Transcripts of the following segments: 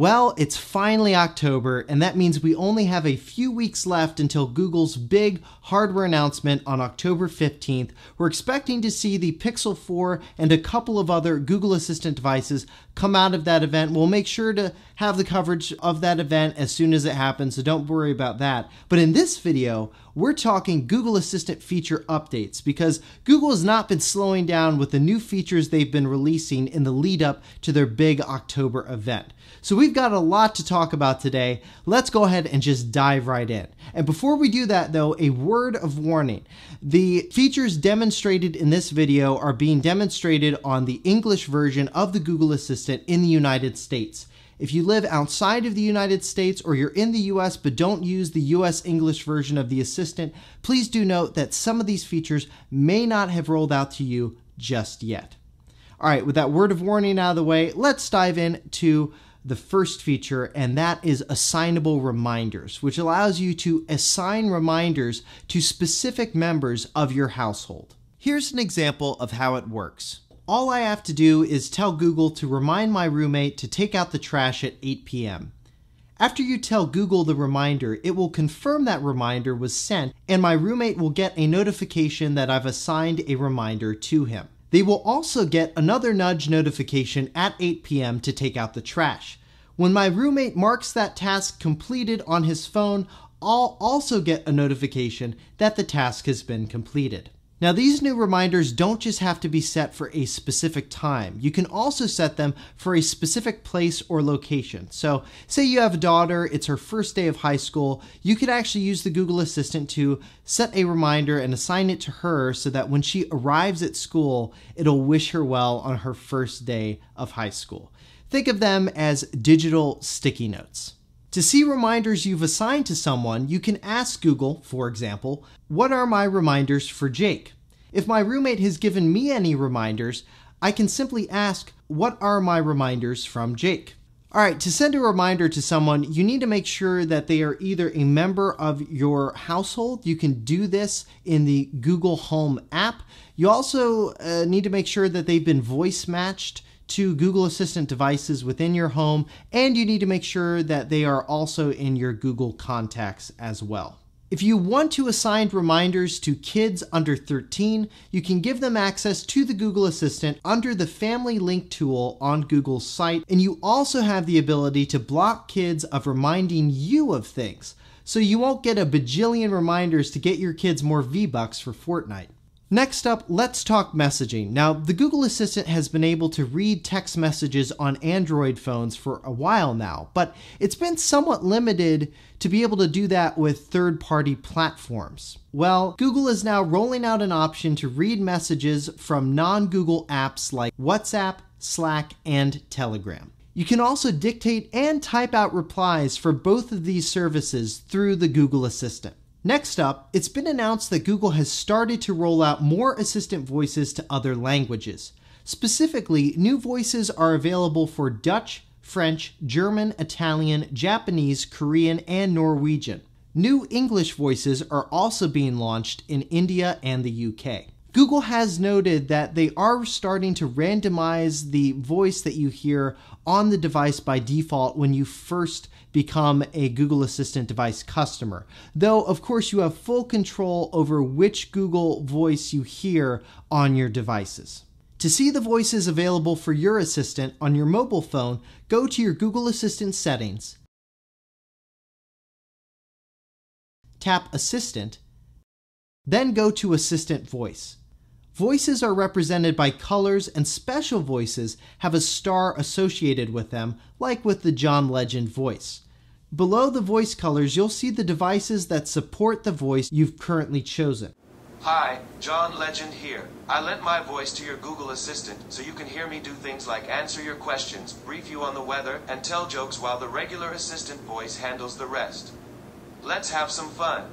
Well, it's finally October, and that means we only have a few weeks left until Google's big hardware announcement on October 15th. We're expecting to see the Pixel 4 and a couple of other Google Assistant devices come out of that event. We'll make sure to have the coverage of that event as soon as it happens, so don't worry about that. But in this video, we're talking Google Assistant feature updates because Google has not been slowing down with the new features they've been releasing in the lead up to their big October event. So we've got a lot to talk about today. Let's go ahead and just dive right in. And before we do that though, a word of warning. The features demonstrated in this video are being demonstrated on the English version of the Google Assistant in the United States. If you live outside of the United States or you're in the US but don't use the US English version of the Assistant, please do note that some of these features may not have rolled out to you just yet. All right, with that word of warning out of the way, let's dive into the first feature, and that is assignable reminders, which allows you to assign reminders to specific members of your household. Here's an example of how it works. All I have to do is tell Google to remind my roommate to take out the trash at 8 p.m. After you tell Google the reminder, it will confirm that reminder was sent, and my roommate will get a notification that I've assigned a reminder to him. They will also get another nudge notification at 8 p.m. to take out the trash. When my roommate marks that task completed on his phone, I'll also get a notification that the task has been completed. Now, these new reminders don't just have to be set for a specific time. You can also set them for a specific place or location. So, say you have a daughter, it's her first day of high school, you could actually use the Google Assistant to set a reminder and assign it to her so that when she arrives at school, it'll wish her well on her first day of high school. Think of them as digital sticky notes. To see reminders you've assigned to someone, you can ask Google, for example, what are my reminders for Jake? If my roommate has given me any reminders, I can simply ask, what are my reminders from Jake? All right, to send a reminder to someone, you need to make sure that they are either a member of your household. You can do this in the Google Home app. You also uh, need to make sure that they've been voice matched to Google Assistant devices within your home, and you need to make sure that they are also in your Google contacts as well. If you want to assign reminders to kids under 13, you can give them access to the Google Assistant under the Family Link tool on Google's site, and you also have the ability to block kids of reminding you of things, so you won't get a bajillion reminders to get your kids more V-Bucks for Fortnite. Next up, let's talk messaging. Now, the Google Assistant has been able to read text messages on Android phones for a while now, but it's been somewhat limited to be able to do that with third party platforms. Well, Google is now rolling out an option to read messages from non Google apps like WhatsApp, Slack, and Telegram. You can also dictate and type out replies for both of these services through the Google Assistant. Next up, it's been announced that Google has started to roll out more assistant voices to other languages. Specifically, new voices are available for Dutch, French, German, Italian, Japanese, Korean, and Norwegian. New English voices are also being launched in India and the UK. Google has noted that they are starting to randomize the voice that you hear on the device by default when you first become a Google Assistant device customer. Though, of course, you have full control over which Google voice you hear on your devices. To see the voices available for your assistant on your mobile phone, go to your Google Assistant settings, tap Assistant, then go to Assistant Voice. Voices are represented by colors, and special voices have a star associated with them, like with the John Legend voice. Below the voice colors, you'll see the devices that support the voice you've currently chosen. Hi, John Legend here. I lent my voice to your Google Assistant so you can hear me do things like answer your questions, brief you on the weather, and tell jokes while the regular assistant voice handles the rest. Let's have some fun.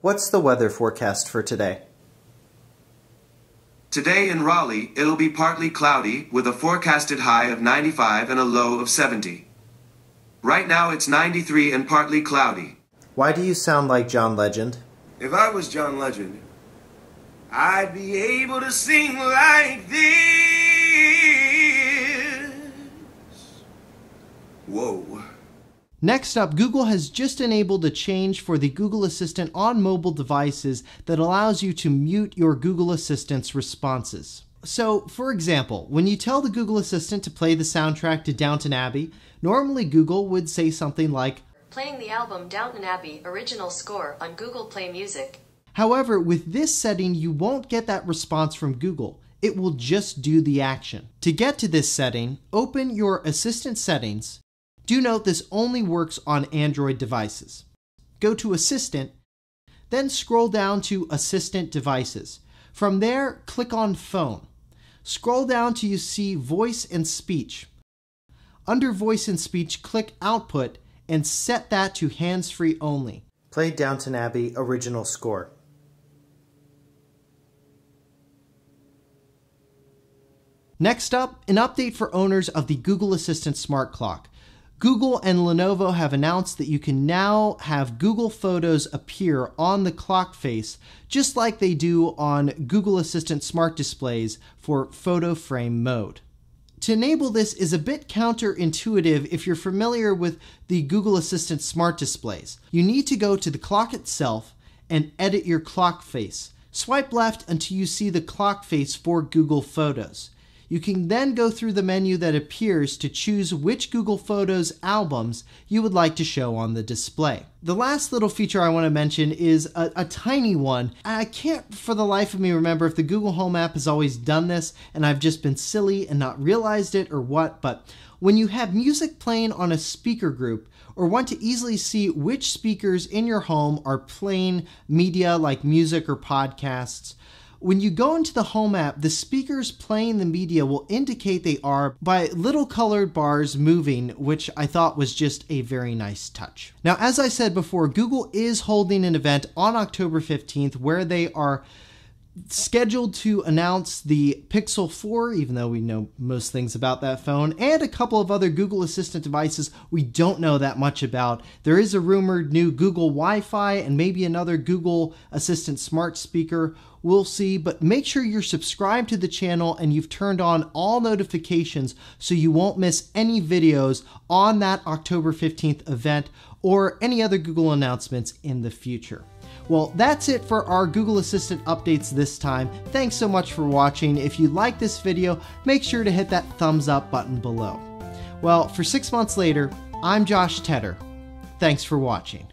What's the weather forecast for today? Today in Raleigh, it'll be partly cloudy with a forecasted high of 95 and a low of 70. Right now it's 93 and partly cloudy. Why do you sound like John Legend? If I was John Legend, I'd be able to sing like this. Whoa. Next up, Google has just enabled a change for the Google Assistant on mobile devices that allows you to mute your Google Assistant's responses. So, for example, when you tell the Google Assistant to play the soundtrack to Downton Abbey, normally Google would say something like, Playing the album Downton Abbey original score on Google Play Music. However, with this setting, you won't get that response from Google. It will just do the action. To get to this setting, open your Assistant settings. Do note this only works on Android devices. Go to Assistant, then scroll down to Assistant Devices. From there, click on Phone. Scroll down till you see Voice and Speech. Under Voice and Speech, click Output and set that to hands free only. Play Downton Abbey original score. Next up, an update for owners of the Google Assistant Smart Clock. Google and Lenovo have announced that you can now have Google Photos appear on the clock face, just like they do on Google Assistant Smart Displays for photo frame mode. To enable this is a bit counterintuitive if you're familiar with the Google Assistant Smart Displays. You need to go to the clock itself and edit your clock face. Swipe left until you see the clock face for Google Photos. You can then go through the menu that appears to choose which Google Photos albums you would like to show on the display. The last little feature I want to mention is a, a, tiny one. I can't for the life of me remember if the Google Home app has always done this and I've just been silly and not realized it or what, but when you have music playing on a speaker group or want to easily see which speakers in your home are playing media like music or podcasts, when you go into the Home app, the speakers playing the media will indicate they are by little colored bars moving, which I thought was just a very nice touch. Now, as I said before, Google is holding an event on October 15th where they are scheduled to announce the Pixel 4, even though we know most things about that phone, and a couple of other Google Assistant devices we don't know that much about. There is a rumored new Google Wi Fi and maybe another Google Assistant smart speaker. We'll see, but make sure you're subscribed to the channel and you've turned on all notifications so you won't miss any videos on that October 15th event or any other Google announcements in the future. Well, that's it for our Google Assistant updates this time. Thanks so much for watching. If you like this video, make sure to hit that thumbs up button below. Well, for six months later, I'm Josh Teder. Thanks for watching.